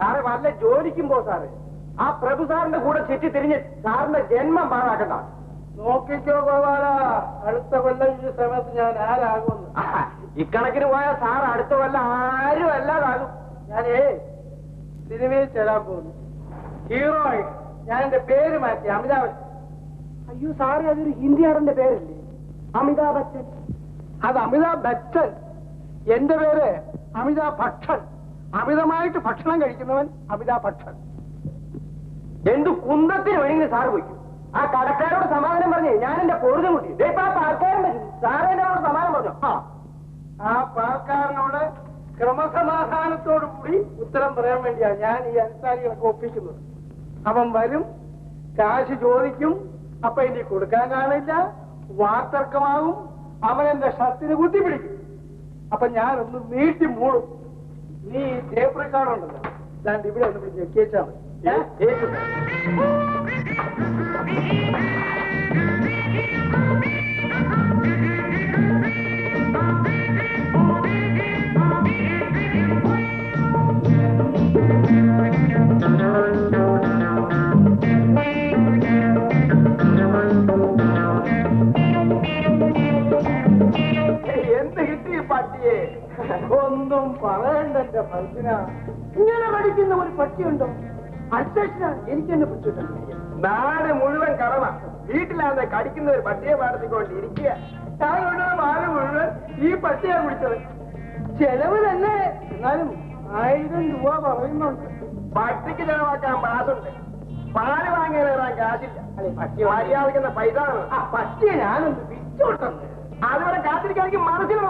Sir വല്ല ജോലിക്കും പോ സാറ്. ആ പ്രഭു സാറിന്റെ കൂടെ ചുറ്റി തിരിഞ്ഞ് സാറിന്റെ ജന്മം പാഴാക്കണ്ട. നോക്കിക്കോ ഗോപാല അടുത്ത കൊല്ലം ഈ സമയത്ത് ഞാൻ ആരാകുമെന്ന്. ഇക്കണക്കിന് പോയാൽ സാർ അടുത്ത കൊല്ലം ആരും അല്ലാതാകും. ഞാനേ സിനിമയിൽ ചേരാൻ പോകുന്നു. ഹീറോ ഞാൻ എന്റെ പേര് മാറ്റി അമിതാഭ് ബച്ചൻ. അയ്യോ സാറേ അതൊരു ഹിന്ദി നടന്റെ പേരല്ലേ? അമിതാഭ് ബച്ചൻ. അത് അമിതാഭ് ബച്ചൻ. എന്റെ പേര് അമിതാഭ് ഭക്ഷൻ. അമിതമായിട്ട് ഭക്ഷണം കഴിക്കുന്നവൻ അമിതാ ഭക്ഷൻ എന്ത് കുന്തത്തിന് വേണമെങ്കിലും സാറ് പോയിക്കും ആ കടക്കാരോട് സമാധാനം പറഞ്ഞേ ഞാൻ എന്റെ പൊറുതും കൂട്ടി. ഇപ്പൊ ആ പാൽക്കാരൻ വരും. സാറേ എന്നോട് സമാധാനം പറഞ്ഞു? ആ. പാൽക്കാരനോട് ക്രമസമാധാനത്തോടു കൂടി ഉത്തരം പറയാൻ വേണ്ടിയാണ് ഞാൻ ഈ അൻസാരികളൊക്കെ ഒപ്പിക്കുന്നത്. അവൻ വരും കാശ് ചോദിക്കും അപ്പൊ ഇനി കൊടുക്കാൻ കാണില്ല വാർത്തർക്കമാകും അവൻ എന്റെ ഷർട്ടിന് കുത്തിപ്പിടിക്കും അപ്പൊ ഞാനൊന്ന് നീട്ടി മൂടും. టేప్ రికార్డు ఉంటుంది దాన్ని ఇప్పుడే కేచాము പട്ടിയെ ഒന്നും പറയണ്ട എന്റെ മനസ്സിന ഇങ്ങനെ പഠിക്കുന്ന ഒരു പട്ടിയുണ്ടോ അധ്യക്ഷ എനിക്ക് തന്നെ പിടിച്ചിട്ടുണ്ട്. നാട് മുഴുവൻ കടമ. വീട്ടിലാതെ കടിക്കുന്ന ഒരു പട്ടിയെ പാടത്തിക്കൊണ്ട് ഇരിക്കുക മാല മുഴുവൻ ഈ പട്ടിയെ പിടിച്ചത്. ചെലവ് തന്നെ. എന്നാലും ആയിരം രൂപ പറയുന്നുണ്ട്. പട്ടിക്ക് ചെലവാക്കാൻ പാടുണ്ട് പാൽ വാങ്ങിയ കയറാൻ കാശില്ല. പട്ടി മര്യാദക്കുന്ന പൈസ ആ പട്ടിയെ ഞാനൊന്ന് വിറ്റോട്ടെന്ന് അതുവരെ കാത്തിരിക്കാൻ മനസ്സിലോ